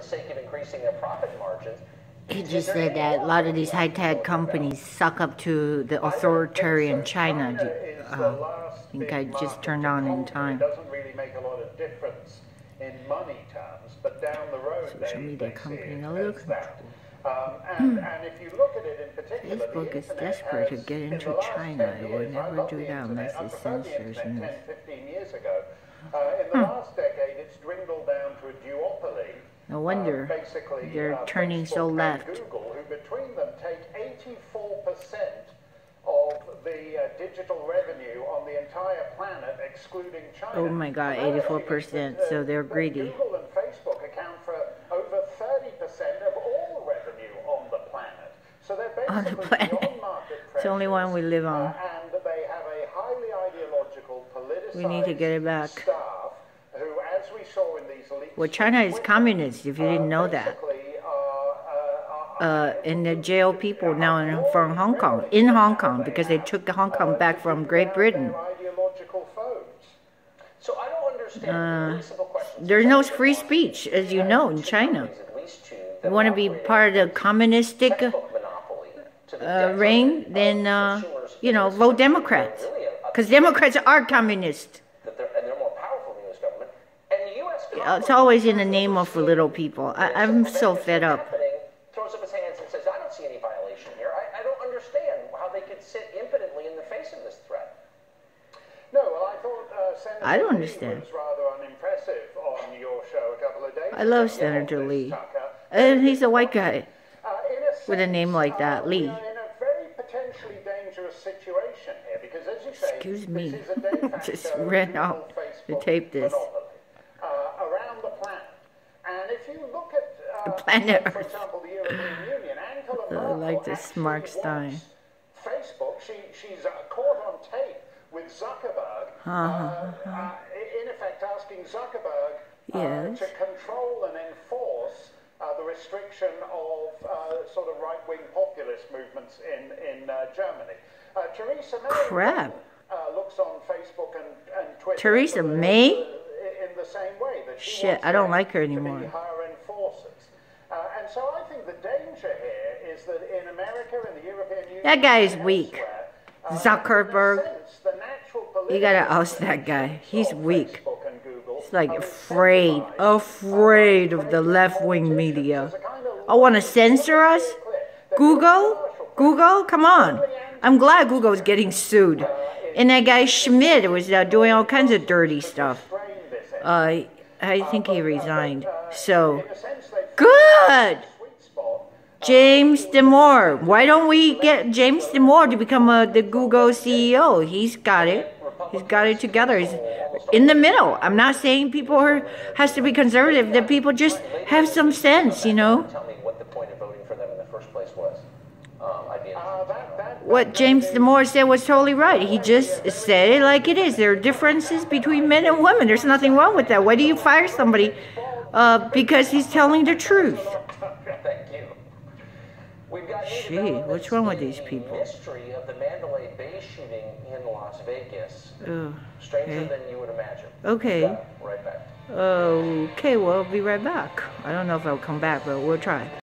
the sake of increasing their profit margins. He just said that a lot of these high-tech companies suck up to the authoritarian China. Uh, I think I just turned on in time. It doesn't really make a lot of difference in money terms, but down the road, Social they, media company, no as that. Um, and, and if you look at it in particular, Facebook is desperate to get into China. It will never do that unless it censors internet 10, 15 years ago. Uh, in the last decade, it's dwindled down to a duopoly. No wonder uh, basically, they're uh, turning so Facebook and left. Google, who between them take 84% of the uh, digital revenue on the entire planet, excluding China. Oh my God, And that actually 84%, so they're greedy. Google and Facebook account for over 30% of all revenue on the planet. So they're basically On the planet. market It's the only one we live on. uh, and they have a highly ideological, politicized We need to get it back. staff who, as we saw in these leaks Well, China is communist, if you didn't know that. uh, and they jail people now in, from Hong Kong, in Hong Kong, because they took Hong Kong back from Great Britain. Uh. There's no free speech, as you know, in China. You want to be part of the communistic uh, reign, then, uh, you know, vote. Democrats. Because Democrats are communist. that they're, and they're more powerful than the U.S. government. And the U.S. It's always in the name of the little people. I, I'm so fed up. Throws up his hands and says, "I don't see any violation here. I, I don't understand how they could sit impotently in the face of this threat." No, well, I thought uh, Senator I don't Lee understand. was rather unimpressive on your show a couple of days I love. Senator Liz Lee. Tucker. And he's a white guy. Uh, in a With a name like that, uh, Lee. We are in a very potentially dangerous situation here because, as you say, Excuse me. this is a de Just ran out to tape this. monopoly, uh, around the planet. And if you look at, uh, The planet Earth. example, the European Union, I like this Mark Steyn. Facebook, she, she's uh, caught on tape with Zuckerberg, uh, Uh-huh. uh, in effect asking Zuckerberg uh, Yes. to control and enforce uh, the restriction of uh, sort of right-wing populist movements in, in uh, Germany. Uh, Theresa May Crap. Uh, looks on Facebook and, and Twitter. Theresa May? in the same way that Shit, I don't like her anymore. her enforcers. Uh, and so I think the danger here is that in America and the European Union, That guy is weak. uh, Zuckerberg. in a sense, the natural You gotta oust that guy. He's weak. Google He's like afraid, afraid uh, of the left-wing media. as a kind of Oh, want to censor us? Google? Google? Come on. I'm glad Google's getting sued. And that guy Schmidt was uh, doing all kinds of dirty stuff. Uh, I think he resigned. So, In a sense, they good! James Damore. Why don't we get James Damore to become uh, the Google CEO? He's got it. He's got it together. He's in the middle. I'm not saying people are has to be conservative. That people just have some sense, you know. What James Damore said was totally right. He just said it like it is. There are differences between men and women. There's nothing wrong with that. Why do you fire somebody uh, because he's telling the truth? Thank you. We've got new Gee, what's wrong with these the people? Mystery of the Mandalay Bay shooting in Las Vegas. Ugh, Stranger okay. than you would imagine. Okay. Right back. Okay, well, I'll be right back. I don't know if I'll come back, but we'll try.